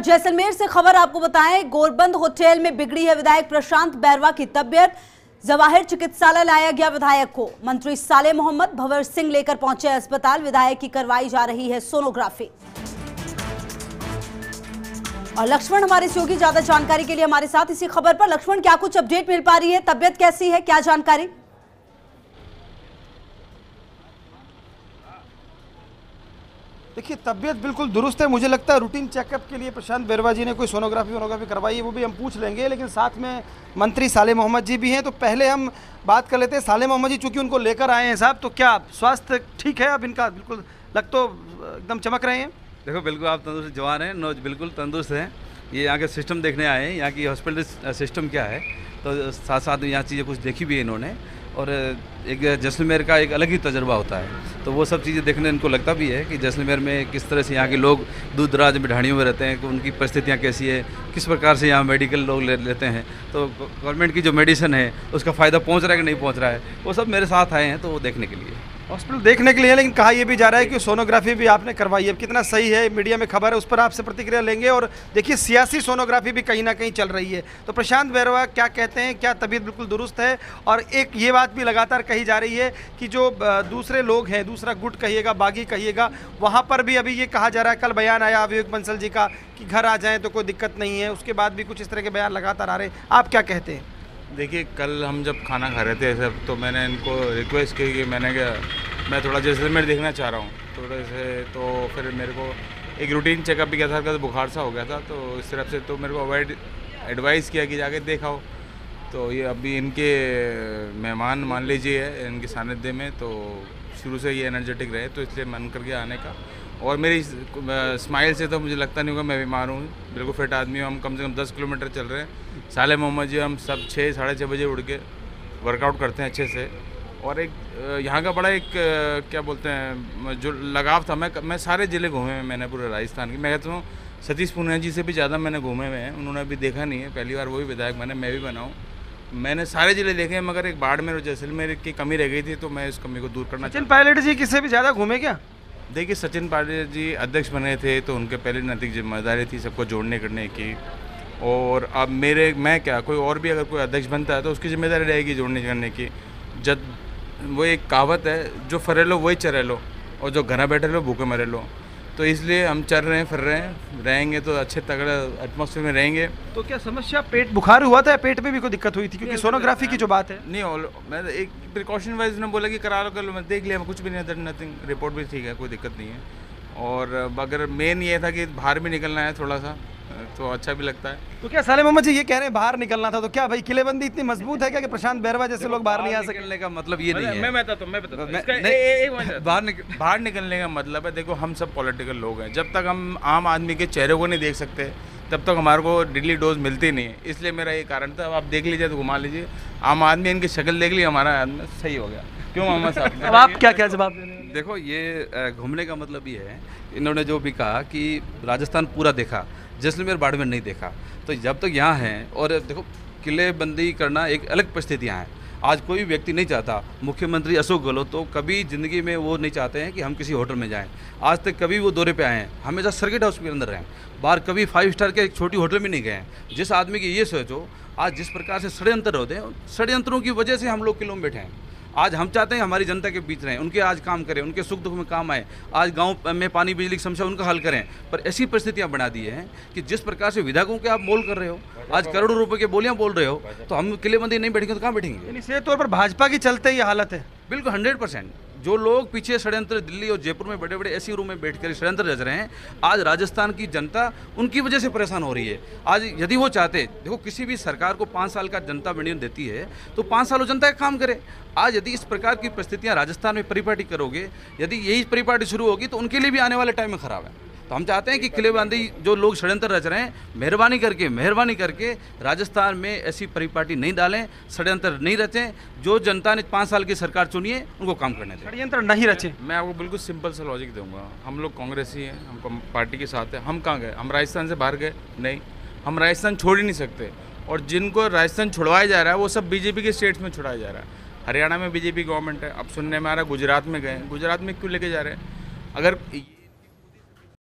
जैसलमेर से खबर आपको बताएँ, गोरबंद होटल में बिगड़ी है विधायक प्रशांत बैरवा की तबियत। जवाहिर चिकित्सालय लाया गया विधायक को। मंत्री साले मोहम्मद भवर सिंह लेकर पहुँचे अस्पताल। विधायक की करवाई जा रही है सोनोग्राफी। और लक्ष्मण हमारे सहयोगी, ज़्यादा जानकारी के लिए हमारे साथ इसी खबर पर। लक्ष्मण, क्या कुछ अपडेट मिल पा रही है? तबियत कैसी है? क्या जानकारी? देखिए, तबीयत बिल्कुल दुरुस्त है। मुझे लगता है रूटीन चेकअप के लिए प्रशांत बैरवा जी ने कोई सोनोग्राफी वोनोग्राफी करवाई है, वो भी हम पूछ लेंगे। लेकिन साथ में मंत्री साले मोहम्मद जी भी हैं तो पहले हम बात कर लेते हैं। साले मोहम्मद जी, चूँकि उनको लेकर आए हैं साहब तो क्या स्वास्थ्य ठीक है अब इनका? बिल्कुल लग तो एकदम चमक रहे हैं। देखो, बिल्कुल आप तंदुरुस्त जवान हैं नौ बिल्कुल तंदुरुस्त हैं। ये यहाँ के सिस्टम देखने आए हैं, यहाँ की हॉस्पिटल सिस्टम क्या है? तो साथ साथ यहाँ चीज़ें कुछ देखी भी है इन्होंने। और एक जैसलमेर का एक अलग ही तजर्बा होता है। तो वो सब चीज़ें देखने इनको लगता भी है कि जैसलमेर में किस तरह से यहाँ के लोग दूर दराज में ढाणियों में रहते हैं, कि उनकी परिस्थितियाँ कैसी है, किस प्रकार से यहाँ मेडिकल लोग ले, लेते हैं। तो गवर्नमेंट की जो मेडिसिन है, उसका फ़ायदा पहुँच रहा है कि नहीं पहुँच रहा है, वो सब मेरे साथ आए हैं तो वो देखने के लिए। हॉस्पिटल देखने के लिए, लेकिन कहा यह भी जा रहा है कि सोनोग्राफी भी आपने करवाई है। कितना सही है, मीडिया में खबर है, उस पर आपसे प्रतिक्रिया लेंगे। और देखिए, सियासी सोनोग्राफी भी कहीं ना कहीं चल रही है। तो प्रशांत बैरवा, क्या कहते हैं, क्या तबीयत बिल्कुल दुरुस्त है? और एक ये बात भी लगातार कही जा रही है कि जो दूसरे लोग हैं, दूसरा गुट कहिएगा, बागी कहिएगा, वहाँ पर भी अभी ये कहा जा रहा है, कल बयान आया विवेक बंसल जी का कि घर आ जाएँ तो कोई दिक्कत नहीं है। उसके बाद भी कुछ इस तरह के बयान लगातार आ रहे हैं। आप क्या कहते हैं? देखिए, कल हम जब खाना खा रहे थे सब तो मैंने इनको रिक्वेस्ट की कि मैंने क्या मैं थोड़ा जैसलमेर देखना चाह रहा हूँ, थोड़े से तो फिर मेरे को एक रूटीन चेकअप भी किया था कल बुखार सा हो गया था तो इस तरफ़ से तो मेरे को अवॉइड एडवाइस किया कि जाके देखाओ। तो ये अभी इनके मेहमान मान लीजिए है, इनके सानिध्य में तो शुरू से ये एनर्जेटिक रहे तो इसलिए मन करके आने का। और मेरी स्माइल से तो मुझे लगता नहीं होगा मैं बीमार हूँ, बिल्कुल फिट आदमी हूँ, हम कम से कम दस किलोमीटर चल रहे हैं। साले मोहम्मद जी, हम सब छः, साढ़े छः बजे उठ के वर्कआउट करते हैं अच्छे से। और एक यहाँ का बड़ा एक क्या बोलते हैं जो लगाव था मैं मैं सारे ज़िले घूमे हैं मैंने पूरे राजस्थान की। मैं कहता हूँ सतीश पूनिया जी से भी ज़्यादा मैंने घूमे हुए हैं उन्होंने अभी देखा नहीं है पहली बार वही विधायक बने मैं भी बनाऊँ मैंने सारे ज़िले देखे हैं मगर एक बाढ़ में और जैसलमेर की कमी रह गई थी तो मैं इस कमी को दूर करना सचिन पायलट जी किससे भी ज़्यादा घूमे क्या? देखिए सचिन पायलट जी अध्यक्ष बने थे तो उनके पहले नैतिक ज़िम्मेदारी थी सबको जोड़ने करने की। और अब मेरे मैं क्या कोई और भी अगर कोई अध्यक्ष बनता है तो उसकी ज़िम्मेदारी रहेगी जोड़ने करने की। जब वो एक कहावत है जो फरे लो वही चरे लो और जो घना बैठे लो भूखे मरे लो। तो इसलिए हम चल रहे हैं फिर रहे हैं रहेंगे तो अच्छे तगड़े एटमोसफेयर में रहेंगे। तो क्या समस्या पेट बुखार हुआ था या पेट में भी कोई दिक्कत हुई थी? क्योंकि सोनोग्राफी की जो बात है। नहीं ऑल मैं तो एक प्रिकॉशन वाइज ने बोला कि करा लो कर लो मैं देख लिया कुछ भी नहीं नथिंग रिपोर्ट भी ठीक है कोई दिक्कत नहीं है। और अगर मेन ये था कि बाहर भी निकलना है थोड़ा सा तो अच्छा भी लगता है। तो क्या साले मोहम्मद जी ये कह रहे हैं बाहर निकलना था तो क्या भाई किलेबंदी इतनी मज़बूत है क्या कि प्रशांत बैरवा जैसे लोग बाहर नहीं आ सके? निकलने का मतलब ये नहीं है। मैं बताता हूँ मैं बताता हूँ। बाहर बाहर निकलने का मतलब है देखो हम सब पॉलिटिकल लोग हैं। जब तक हम आम आदमी के चेहरे को नहीं देख सकते तब तक हमारे को डेली डोज मिलती नहीं है। इसलिए मेरा ये कारण था अब आप देख लीजिए तो घुमा लीजिए। आम आदमी इनकी शक्ल देख ली हमारा आदमी सही हो गया। क्यों मोहम्मद साहब? अब आप क्या क्या जवाब दे रहे हैं? देखो, ये घूमने का मतलब ये है, इन्होंने जो भी कहा कि राजस्थान पूरा देखा, जैसलमेर, बाड़मेर नहीं देखा। तो जब तक तो यहाँ हैं, और देखो, किलेबंदी करना एक अलग परिस्थितियाँ हैं। आज कोई व्यक्ति नहीं चाहता, मुख्यमंत्री अशोक गहलोत तो कभी ज़िंदगी में वो नहीं चाहते हैं कि हम किसी होटल में जाएँ। आज तक कभी वो दौरे पे आए हैं, हमेशा सर्किट हाउस के अंदर रहें। बाहर कभी फाइव स्टार के एक छोटी होटल में नहीं गए हैं। जिस आदमी की ये सोचो, आज जिस प्रकार से षड्यंत्र होते हैं षड्यंत्रों की वजह से हम लोग किलों में बैठे हैं। आज हम चाहते हैं हमारी जनता के बीच रहें उनके आज काम करें उनके सुख दुख में काम आए आज गाँव में पानी बिजली की समस्या उनका हल करें। पर ऐसी परिस्थितियाँ बना दी हैं कि जिस प्रकार से विधायकों के आप मोल कर रहे हो आज करोड़ों रुपए के बोलियाँ बोल रहे हो तो हम किले मंदिर नहीं बैठेंगे तो कहाँ बैठेंगे? तौर पर भाजपा की चलते ये हालत है। बिल्कुल हंड्रेड परसेंट जो लोग पीछे षड़यंत्र दिल्ली और जयपुर में बड़े बड़े ऐसी रूम में बैठकर षड्यंत्र रच रहे हैं, आज राजस्थान की जनता उनकी वजह से परेशान हो रही है। आज यदि वो चाहते, देखो किसी भी सरकार को पाँच साल का जनता विनियन देती है तो पाँच साल वो जनता का काम करे। आज यदि इस प्रकार की परिस्थितियाँ राजस्थान में परिपाटी करोगे, यदि यही परिपाटी शुरू होगी तो उनके लिए भी आने वाले टाइम में खराब है। तो हम चाहते हैं कि किलेबंदी जो लोग षड्यंत्र रच रहे हैं मेहरबानी करके मेहरबानी करके राजस्थान में ऐसी परिपाटी नहीं डालें षड्यंत्र नहीं रचें जो जनता ने पाँच साल की सरकार चुनी है उनको काम करने दें। षड्यंत्र नहीं रचे। मैं आपको बिल्कुल सिंपल सा लॉजिक दूँगा। हम लोग कांग्रेस ही हैं हम पार्टी के साथ हैं। हम कहाँ गए? हम राजस्थान से बाहर गए? नहीं। हम राजस्थान छोड़ ही नहीं सकते। और जिनको राजस्थान छुड़वाया जा रहा है वो सब बीजेपी के स्टेट्स में छुड़ाया जा रहा है। हरियाणा में बीजेपी गवर्नमेंट है। अब सुनने में आ रहा है गुजरात में गए गुजरात में क्यों लेके जा रहे हैं? अगर